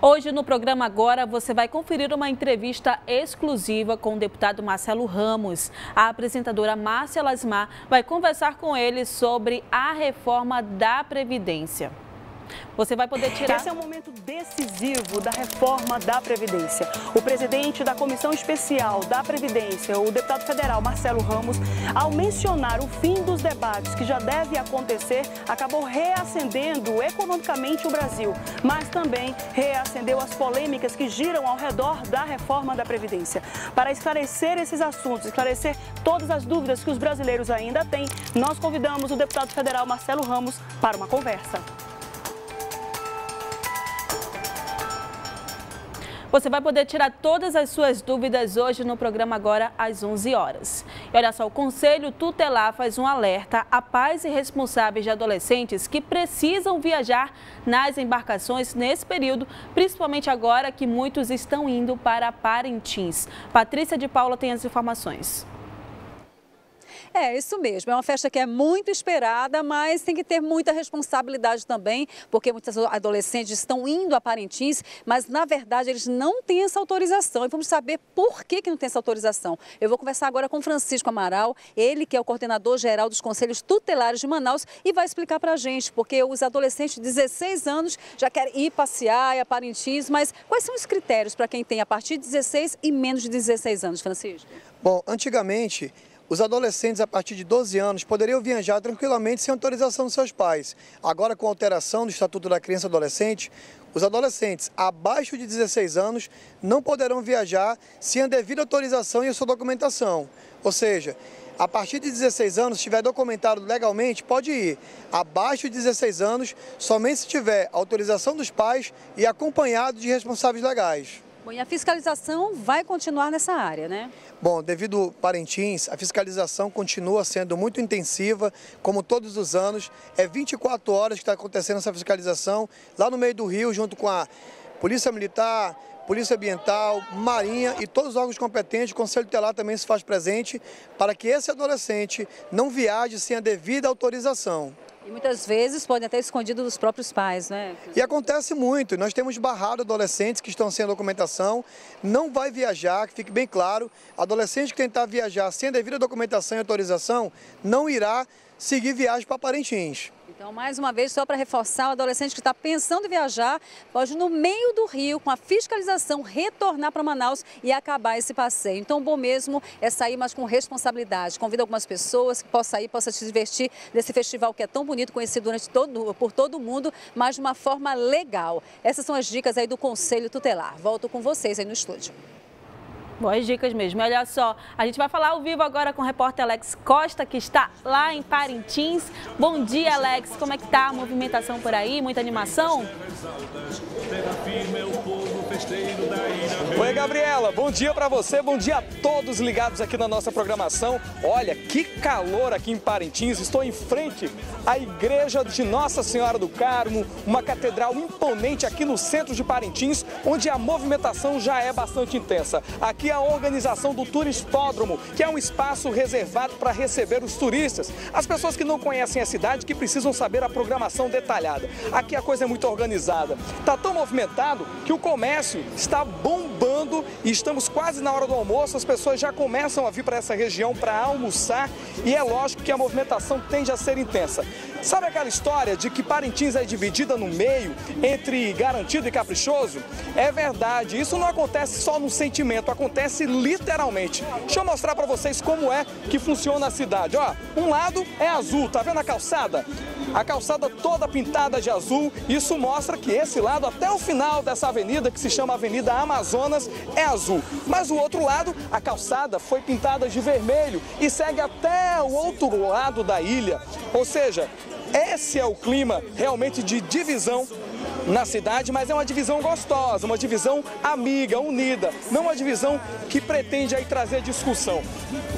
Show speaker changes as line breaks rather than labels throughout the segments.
Hoje no programa Agora você vai conferir uma entrevista exclusiva com o deputado Marcelo Ramos. A apresentadora Márcia Lasmar vai conversar com ele sobre a reforma da Previdência. Você vai poder tirar.
Esse é um momento decisivo da reforma da Previdência. O presidente da Comissão Especial da Previdência, o deputado federal Marcelo Ramos, ao mencionar o fim dos debates que já deve acontecer, acabou reacendendo economicamente o Brasil, mas também reacendeu as polêmicas que giram ao redor da reforma da Previdência. Para esclarecer esses assuntos, esclarecer todas as dúvidas que os brasileiros ainda têm, nós convidamos o deputado federal Marcelo Ramos para uma conversa.
Você vai poder tirar todas as suas dúvidas hoje no programa agora às 11 horas. E olha só, o Conselho Tutelar faz um alerta a pais e responsáveis de adolescentes que precisam viajar nas embarcações nesse período, principalmente agora que muitos estão indo para Parintins. Patrícia de Paula tem as informações.
É, isso mesmo. É uma festa que é muito esperada, mas tem que ter muita responsabilidade também, porque muitos adolescentes estão indo a Parintins, mas na verdade eles não têm essa autorização. E vamos saber por que, que não tem essa autorização. Eu vou conversar agora com Francisco Amaral, ele que é o coordenador geral dos Conselhos Tutelares de Manaus e vai explicar para a gente, porque os adolescentes de 16 anos já querem ir passear a Parintins, mas quais são os critérios para quem tem a partir de 16 e menos de 16 anos, Francisco?
Bom, antigamente os adolescentes a partir de 12 anos poderiam viajar tranquilamente sem autorização dos seus pais. Agora, com a alteração do Estatuto da Criança e Adolescente, os adolescentes abaixo de 16 anos não poderão viajar sem a devida autorização e a sua documentação. Ou seja, a partir de 16 anos, se estiver documentado legalmente, pode ir. Abaixo de 16 anos, somente se tiver autorização dos pais e acompanhado de responsáveis legais.
Bom, e a fiscalização vai continuar nessa área, né?
Bom, devido Parintins, a fiscalização continua sendo muito intensiva, como todos os anos. É 24 horas que está acontecendo essa fiscalização, lá no meio do rio, junto com a Polícia Militar, Polícia Ambiental, Marinha e todos os órgãos competentes, o Conselho Tutelar também se faz presente para que esse adolescente não viaje sem a devida autorização.
E muitas vezes podem até escondido dos próprios pais, né?
E acontece muito. Nós temos barrado adolescentes que estão sem documentação, não vai viajar, que fique bem claro. Adolescente que tentar viajar sem devida documentação e autorização, não irá seguir viagem para Parintins.
Então, mais uma vez, só para reforçar, o adolescente que está pensando em viajar pode, no meio do rio, com a fiscalização, retornar para Manaus e acabar esse passeio. Então, bom mesmo é sair, mas com responsabilidade. Convido algumas pessoas que possam sair, possam se divertir nesse festival que é tão bonito, conhecido durante todo, por todo mundo, mas de uma forma legal. Essas são as dicas aí do Conselho Tutelar. Volto com vocês aí no estúdio.
Boas dicas mesmo. Olha só, a gente vai falar ao vivo agora com o repórter Alex Costa, que está lá em Parintins. Bom dia, Alex. Como é que tá a movimentação por aí? Muita animação?
Oi, Gabriela. Bom dia para você. Bom dia a todos ligados aqui na nossa programação. Olha, que calor aqui em Parintins. Estou em frente à Igreja de Nossa Senhora do Carmo, uma catedral imponente aqui no centro de Parintins, onde a movimentação já é bastante intensa. Aqui a organização do Turistódromo, que é um espaço reservado para receber os turistas, as pessoas que não conhecem a cidade, que precisam saber a programação detalhada. Aqui a coisa é muito organizada. Está tão movimentado que o comércio está bombando e estamos quase na hora do almoço. As pessoas já começam a vir para essa região para almoçar e é lógico que a movimentação tende a ser intensa. Sabe aquela história de que Parintins é dividida no meio entre garantido e caprichoso? É verdade, isso não acontece só no sentimento, acontece literalmente. Deixa eu mostrar para vocês como é que funciona a cidade. Ó, um lado é azul, tá vendo a calçada? A calçada toda pintada de azul, isso mostra que esse lado, até o final dessa avenida, que se chama Avenida Amazonas, é azul. Mas o outro lado, a calçada foi pintada de vermelho e segue até o outro lado da ilha. Ou seja, esse é o clima realmente de divisão na cidade, mas é uma divisão gostosa, uma divisão amiga, unida, não uma divisão que pretende aí trazer discussão.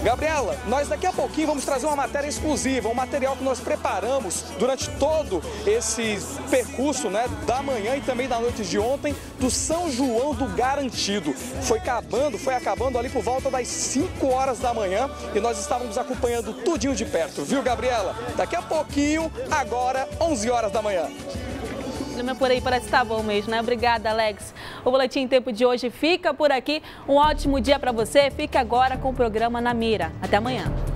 Gabriela, nós daqui a pouquinho vamos trazer uma matéria exclusiva, um material que nós preparamos durante todo esse percurso, né, da manhã e também da noite de ontem, do São João do Garantido. Foi acabando, foi acabando ali por volta das 5 horas da manhã e nós estávamos acompanhando tudinho de perto, viu, Gabriela? Daqui a pouquinho, agora 11 horas da manhã.
Clima por aí parece estar bom mesmo, né? Obrigada, Alex. O Boletim Tempo de hoje fica por aqui. Um ótimo dia para você. Fique agora com o programa Na Mira. Até amanhã.